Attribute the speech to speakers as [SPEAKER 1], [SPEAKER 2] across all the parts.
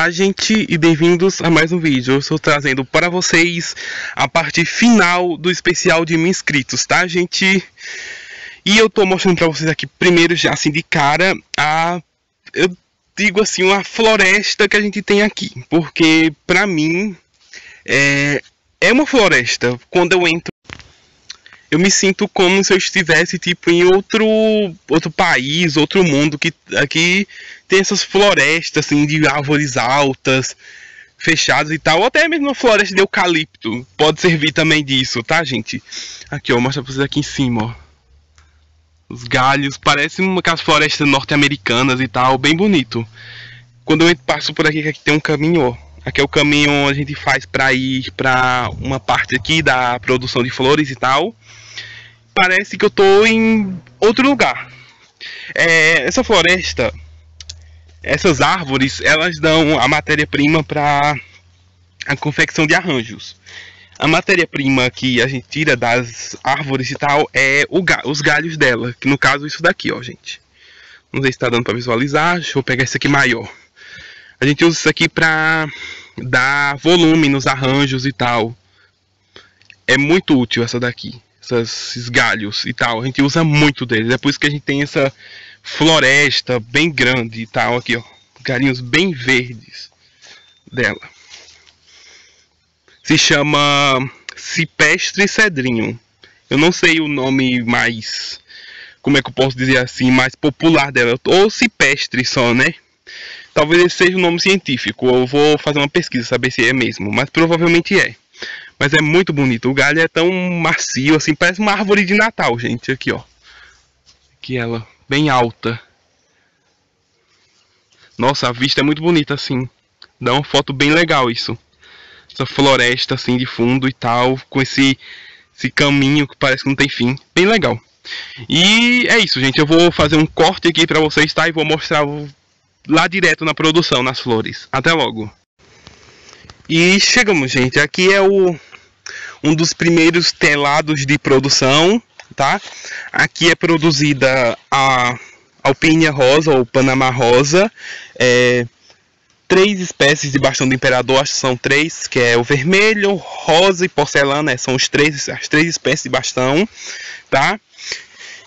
[SPEAKER 1] Olá, gente, e bem-vindos a mais um vídeo. Eu estou trazendo para vocês a parte final do especial de mil inscritos, tá, gente? E eu tô mostrando para vocês aqui primeiro, já assim de cara, a eu digo assim, uma floresta que a gente tem aqui, porque para mim é, é uma floresta. Quando eu entro eu me sinto como se eu estivesse tipo em outro outro país, outro mundo que aqui tem essas florestas assim de árvores altas, fechadas e tal, ou até mesmo uma floresta de eucalipto. Pode servir também disso, tá, gente? Aqui, ó, vou mostrar pra vocês aqui em cima, ó. Os galhos, parecem aquelas florestas norte-americanas e tal, bem bonito. Quando eu passo por aqui, aqui tem um caminho, ó. Aqui é o caminho onde a gente faz para ir para uma parte aqui da produção de flores e tal parece que eu tô em outro lugar. É, essa floresta, essas árvores, elas dão a matéria-prima para a confecção de arranjos. A matéria-prima que a gente tira das árvores e tal é ga os galhos dela, que no caso isso daqui, ó, gente. Não sei se está dando para visualizar, deixa eu pegar esse aqui maior. A gente usa isso aqui para dar volume nos arranjos e tal. É muito útil essa daqui esses galhos e tal. A gente usa muito deles. É por isso que a gente tem essa floresta bem grande e tal aqui, ó. Galinhos bem verdes dela. Se chama Cipestre Cedrinho. Eu não sei o nome mais, como é que eu posso dizer assim, mais popular dela. Ou Cipestre só, né? Talvez esse seja o nome científico. Eu vou fazer uma pesquisa saber se é mesmo, mas provavelmente é. Mas é muito bonito. O galho é tão macio, assim, parece uma árvore de Natal, gente. Aqui, ó. Aqui ela, bem alta. Nossa, a vista é muito bonita, assim. Dá uma foto bem legal isso. Essa floresta, assim, de fundo e tal. Com esse, esse caminho que parece que não tem fim. Bem legal. E é isso, gente. Eu vou fazer um corte aqui pra vocês, tá? E vou mostrar lá direto na produção, nas flores. Até logo. E chegamos, gente. Aqui é o um dos primeiros telados de produção, tá? Aqui é produzida a alpínia rosa ou panamá rosa, é, três espécies de bastão do imperador, acho que são três, que é o vermelho, rosa e porcelana, são os três, as três espécies de bastão, tá?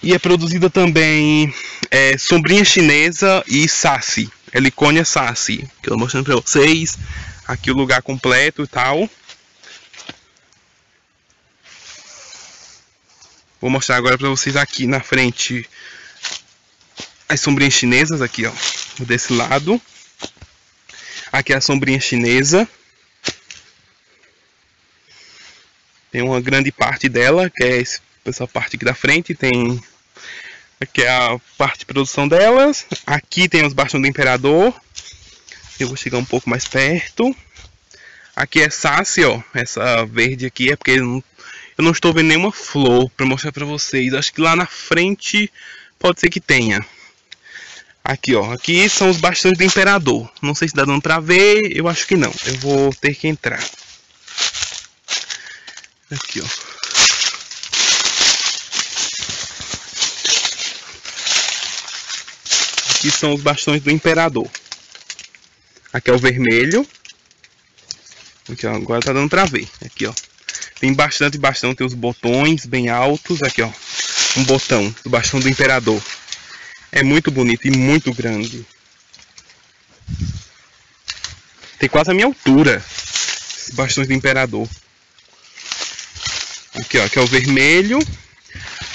[SPEAKER 1] E é produzida também é, sombrinha chinesa e saci, heliconia saci, que eu tô mostrando para vocês, aqui o lugar completo e tal. Vou mostrar agora para vocês aqui na frente as sombrinhas chinesas aqui, ó, desse lado. Aqui é a sombrinha chinesa. Tem uma grande parte dela, que é essa parte aqui da frente, tem aqui é a parte de produção delas. Aqui tem os bastões do imperador. Eu vou chegar um pouco mais perto. Aqui é Sassi, ó, essa verde aqui é porque não eu não estou vendo nenhuma flor para mostrar para vocês. Acho que lá na frente pode ser que tenha. Aqui, ó. Aqui são os bastões do imperador. Não sei se dá dando para ver. Eu acho que não. Eu vou ter que entrar. Aqui, ó. Aqui são os bastões do imperador. Aqui é o vermelho. Aqui, ó. Agora tá dando para ver. Aqui, ó. Tem bastante bastão, tem os botões bem altos. Aqui, ó. Um botão do bastão do imperador. É muito bonito e muito grande. Tem quase a minha altura. Esses bastões do imperador. Aqui, ó. Aqui é o vermelho.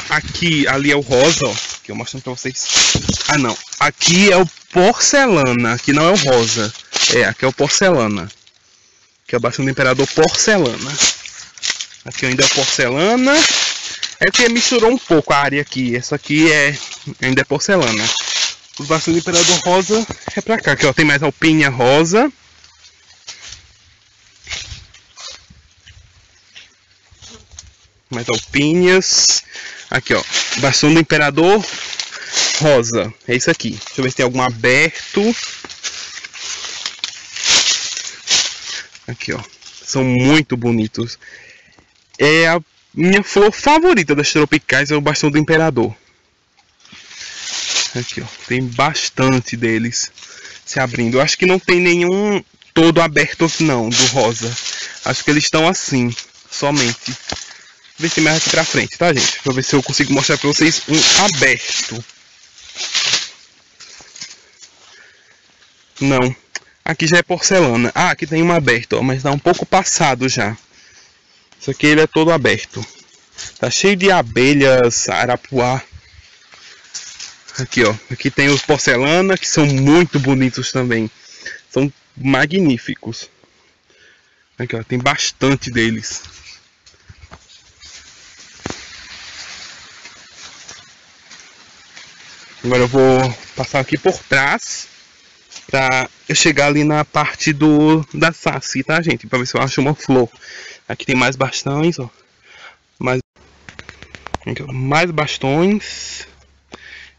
[SPEAKER 1] Aqui, ali é o rosa, ó. Aqui eu mostrando pra vocês. Ah, não. Aqui é o porcelana. Aqui não é o rosa. É, aqui é o porcelana. Que é o bastão do imperador porcelana. Aqui ainda é porcelana. É que misturou um pouco a área aqui. Essa aqui é ainda é porcelana. Os bastões do Imperador Rosa é pra cá. Aqui ó, tem mais alpinha rosa. Mais alpinhas. Aqui ó, bastão do Imperador Rosa. É isso aqui. Deixa eu ver se tem algum aberto. Aqui ó. São muito bonitos é a minha flor favorita das tropicais, é o bastão do imperador. Aqui, ó, tem bastante deles. se abrindo. Eu acho que não tem nenhum todo aberto não, do rosa. Acho que eles estão assim, somente. Vou ver se mais aqui pra frente, tá, gente? Pra ver se eu consigo mostrar pra vocês um aberto. Não. Aqui já é porcelana. Ah, aqui tem um aberto, ó, mas tá um pouco passado já. Isso aqui ele é todo aberto. Tá cheio de abelhas, arapuá. Aqui, ó. Aqui tem os porcelana, que são muito bonitos também. São magníficos. Aqui, ó. Tem bastante deles. Agora eu vou passar aqui por trás pra eu chegar ali na parte do da saci, tá, gente? Pra ver se eu acho uma flor. Aqui tem mais bastões, ó. Mais, aqui, ó. mais bastões.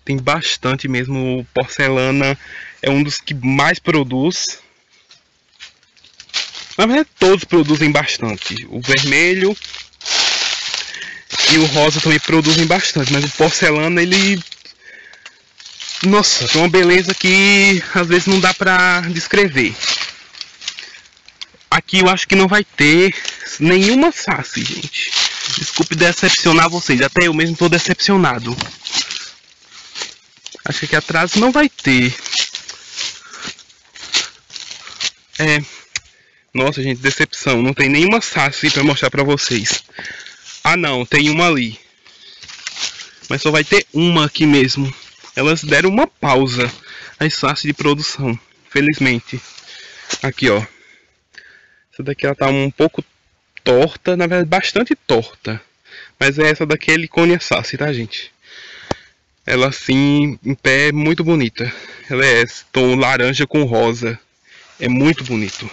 [SPEAKER 1] Tem bastante mesmo. Porcelana é um dos que mais produz. Na verdade, todos produzem bastante. O vermelho e o rosa também produzem bastante. Mas o porcelana, ele nossa, tem uma beleza que às vezes não dá pra descrever. Aqui eu acho que não vai ter nenhuma face, gente. Desculpe decepcionar vocês, até eu mesmo tô decepcionado. Acho que aqui atrás não vai ter. É. Nossa, gente, decepção. Não tem nenhuma face pra mostrar pra vocês. Ah, não, tem uma ali. Mas só vai ter uma aqui mesmo elas deram uma pausa às SARS de produção, felizmente. Aqui, ó. Essa daqui ela tá um pouco torta, na verdade bastante torta. Mas é essa daqui é Liconia Sassi, tá, gente? Ela assim, em pé, é muito bonita. Ela é tom laranja com rosa. É muito bonito.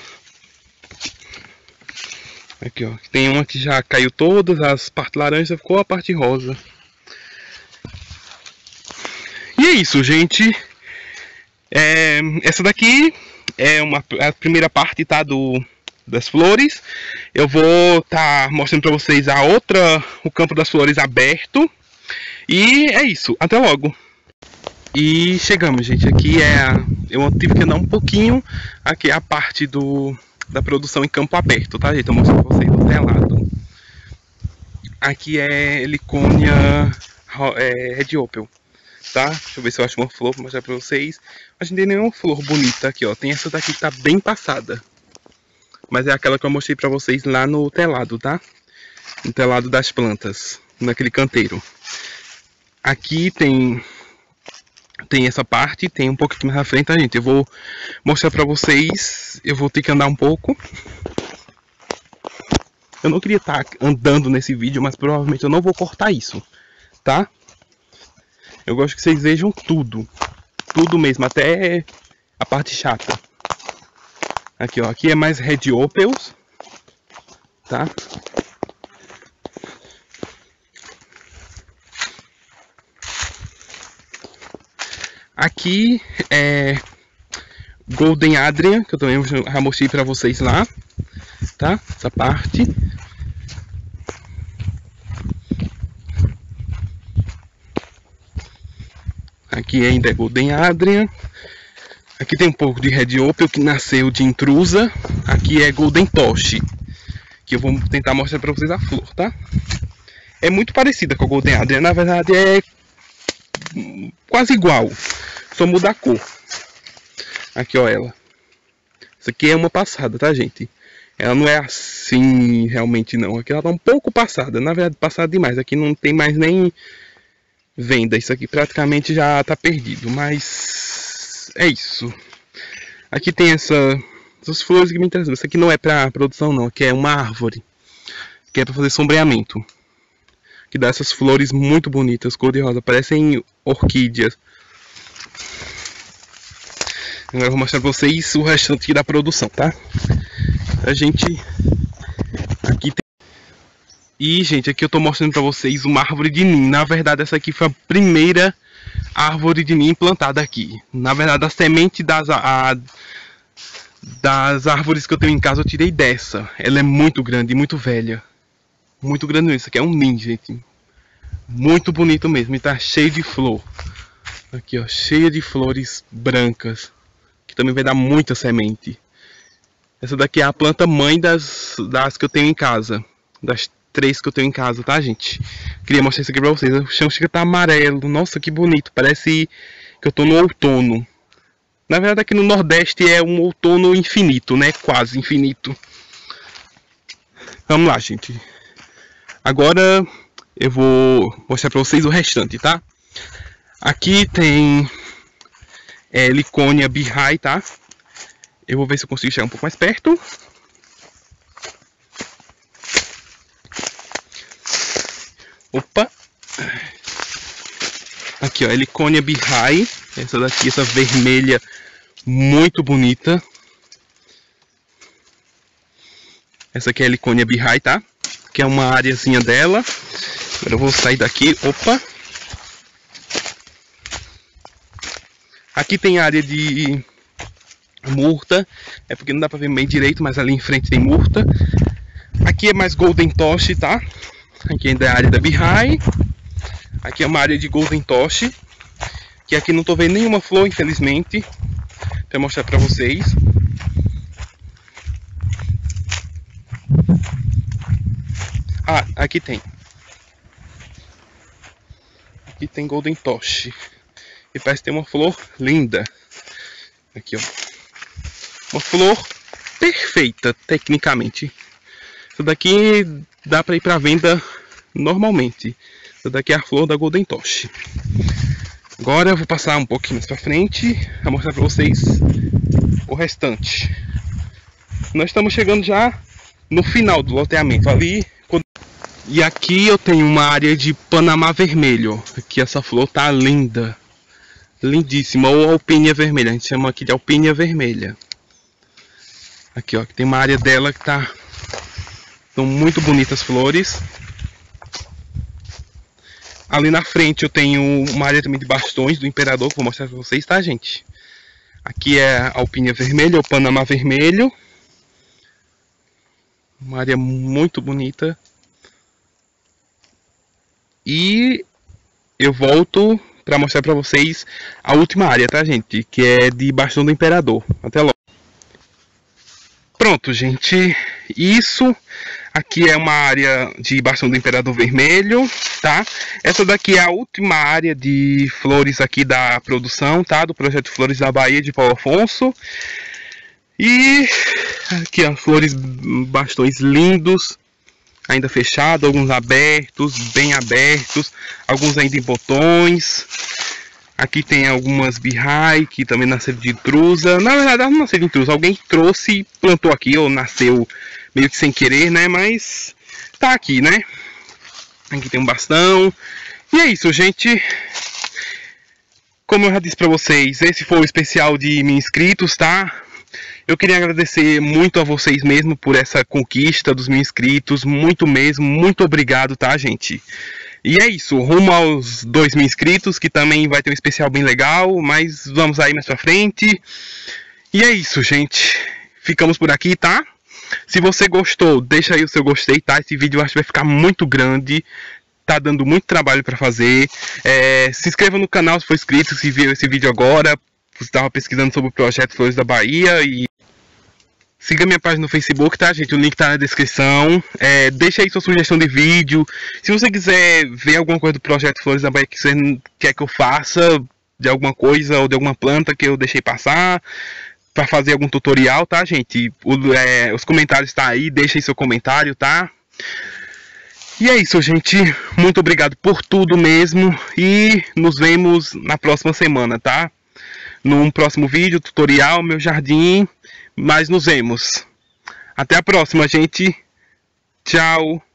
[SPEAKER 1] Aqui, ó. Tem uma que já caiu todas as partes laranjas, ficou a parte rosa. É isso, gente. É, essa daqui é uma, a primeira parte tá, do, das flores. Eu vou estar tá mostrando para vocês a outra, o campo das flores aberto. E é isso, até logo. E chegamos, gente. Aqui é a, eu tive que andar um pouquinho. Aqui é a parte do, da produção em campo aberto, tá, gente? Eu mostro para vocês do telado. Aqui é Heliconia é, Red Opal tá? Deixa eu ver se eu acho uma flor pra mostrar pra vocês. Mas não tem nenhuma flor bonita aqui, ó. Tem essa daqui que tá bem passada. Mas é aquela que eu mostrei pra vocês lá no telado, tá? No telado das plantas, naquele canteiro. Aqui tem tem essa parte, tem um pouquinho mais à frente, tá, gente? Eu vou mostrar pra vocês. Eu vou ter que andar um pouco. Eu não queria estar tá andando nesse vídeo, mas provavelmente eu não vou cortar isso, tá? Eu gosto que vocês vejam tudo. Tudo mesmo, até a parte chata. Aqui, ó. Aqui é mais Red Opals. Tá? Aqui é Golden Adrian, que eu também já mostrei para vocês lá, tá? Essa parte. Aqui ainda é Golden Adrian. Aqui tem um pouco de Red Opal que nasceu de intrusa. Aqui é Golden Tosh. Que eu vou tentar mostrar para vocês a flor, tá? É muito parecida com a Golden Adrian. Na verdade é quase igual. Só muda a cor. Aqui ó ela. Isso aqui é uma passada, tá gente? Ela não é assim realmente não. Aqui ela tá um pouco passada. Na verdade passada demais. Aqui não tem mais nem venda. Isso aqui praticamente já está perdido, mas é isso. Aqui tem essa, essas flores que me interessam. Isso aqui não é para produção não, aqui é uma árvore, que é para fazer sombreamento. Que dá essas flores muito bonitas, cor de rosa, parecem orquídeas. Agora eu vou mostrar para vocês o restante da produção, tá? A gente e, gente, aqui eu tô mostrando pra vocês uma árvore de ninho. Na verdade, essa aqui foi a primeira árvore de ninho plantada aqui. Na verdade, a semente das, a, das árvores que eu tenho em casa, eu tirei dessa. Ela é muito grande, muito velha. Muito grande mesmo. Isso aqui é um ninho, gente. Muito bonito mesmo. E tá cheio de flor. Aqui, ó. Cheia de flores brancas. também vai dar muita semente. Essa daqui é a planta mãe das, das que eu tenho em casa. Das três que eu tenho em casa, tá, gente? Queria mostrar isso aqui pra vocês. O chão chega a tá amarelo. Nossa, que bonito. Parece que eu tô no outono. Na verdade, aqui no Nordeste é um outono infinito, né? Quase infinito. Vamos lá, gente. Agora eu vou mostrar para vocês o restante, tá? Aqui tem é, Licônia Bihai, tá? Eu vou ver se eu consigo chegar um pouco mais perto. Opa! Aqui, ó, Heliconia Bihai. Essa daqui, essa vermelha muito bonita. Essa aqui é a Heliconia Bihai, tá? Que é uma areazinha dela. Agora eu vou sair daqui. Opa! Aqui tem área de murta. É porque não dá pra ver bem direito, mas ali em frente tem murta. Aqui é mais Golden Tosh, tá? Aqui ainda é a área da Bihai. Aqui é uma área de Golden Tosh. Que aqui não tô vendo nenhuma flor, infelizmente. Pra mostrar pra vocês. Ah, aqui tem. Aqui tem Golden Tosh. E parece ter uma flor linda. Aqui, ó. Uma flor perfeita, tecnicamente. Isso daqui dá para ir para venda normalmente. Essa daqui é a flor da Golden Tosh. Agora eu vou passar um pouquinho mais para frente para mostrar para vocês o restante. Nós estamos chegando já no final do loteamento ali. E aqui eu tenho uma área de Panamá vermelho. Aqui essa flor tá linda. Lindíssima. Ou alpínia vermelha. A gente chama aqui de alpínia vermelha. Aqui ó, tem uma área dela que tá são muito bonitas flores. Ali na frente eu tenho uma área também de bastões do Imperador, que vou mostrar para vocês, tá, gente? Aqui é a alpinha vermelha, o Panamá vermelho. Uma área muito bonita. E eu volto para mostrar para vocês a última área, tá, gente? Que é de bastão do Imperador. Até logo. Pronto, gente. Isso Aqui é uma área de bastão do Imperador Vermelho, tá? Essa daqui é a última área de flores aqui da produção, tá? Do projeto Flores da Bahia de Paulo Afonso. E aqui ó, flores, bastões lindos, ainda fechados, alguns abertos, bem abertos, alguns ainda em botões. Aqui tem algumas birrai que também nasceram de intrusa. Na verdade, não nasceram de intrusa, alguém trouxe e plantou aqui, ou nasceu meio que sem querer, né? Mas tá aqui, né? Aqui tem um bastão. E é isso, gente. Como eu já disse pra vocês, esse foi o especial de mil inscritos, tá? Eu queria agradecer muito a vocês mesmo por essa conquista dos mil inscritos. Muito mesmo, muito obrigado, tá, gente? E é isso, rumo aos 2 mil inscritos, que também vai ter um especial bem legal, mas vamos aí mais pra frente. E é isso, gente. Ficamos por aqui, tá? Se você gostou, deixa aí o seu gostei, tá? Esse vídeo eu acho que vai ficar muito grande. Tá dando muito trabalho para fazer. É, se inscreva no canal se for inscrito, se viu esse vídeo agora. Você estava pesquisando sobre o projeto Flores da Bahia e Siga minha página no Facebook, tá, gente? O link tá na descrição. É, deixa aí sua sugestão de vídeo. Se você quiser ver alguma coisa do projeto Flores da Bahia que você quer que eu faça, de alguma coisa ou de alguma planta que eu deixei passar, para fazer algum tutorial, tá, gente? O, é, os comentários tá aí, deixa aí seu comentário, tá? E é isso, gente. Muito obrigado por tudo mesmo. E nos vemos na próxima semana, tá? Num próximo vídeo, tutorial, meu jardim. Mas nos vemos. Até a próxima, gente. Tchau.